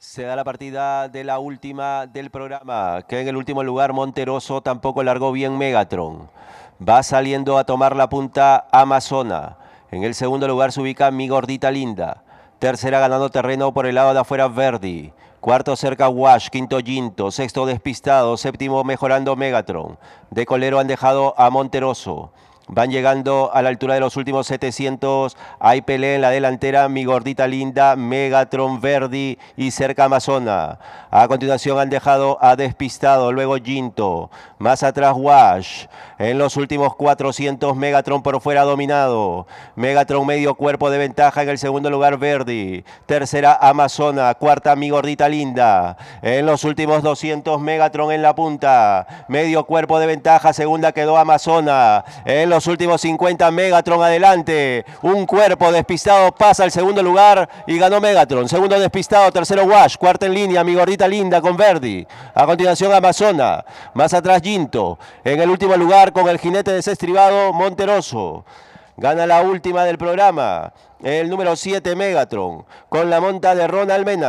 Se da la partida de la última del programa, que en el último lugar Monteroso tampoco largó bien Megatron. Va saliendo a tomar la punta Amazona. En el segundo lugar se ubica Mi Gordita Linda. Tercera ganando terreno por el lado de afuera Verdi. Cuarto cerca Wash, quinto Ginto, sexto Despistado, séptimo mejorando Megatron. De colero han dejado a Monteroso. Van llegando a la altura de los últimos 700. Hay pelea en la delantera. Mi gordita linda, Megatron Verdi y cerca Amazona. A continuación han dejado a Despistado, luego Ginto. Más atrás Wash. En los últimos 400 Megatron por fuera dominado. Megatron medio cuerpo de ventaja en el segundo lugar Verdi. Tercera Amazona. Cuarta Mi gordita linda. En los últimos 200 Megatron en la punta. Medio cuerpo de ventaja. Segunda quedó Amazona. En los los últimos 50 Megatron adelante. Un cuerpo despistado pasa al segundo lugar y ganó Megatron. Segundo despistado, tercero Wash, cuarta en línea, mi gordita linda con Verdi. A continuación Amazona, más atrás Ginto. En el último lugar con el jinete desestribado Monteroso. Gana la última del programa, el número 7 Megatron, con la monta de Ron Almena.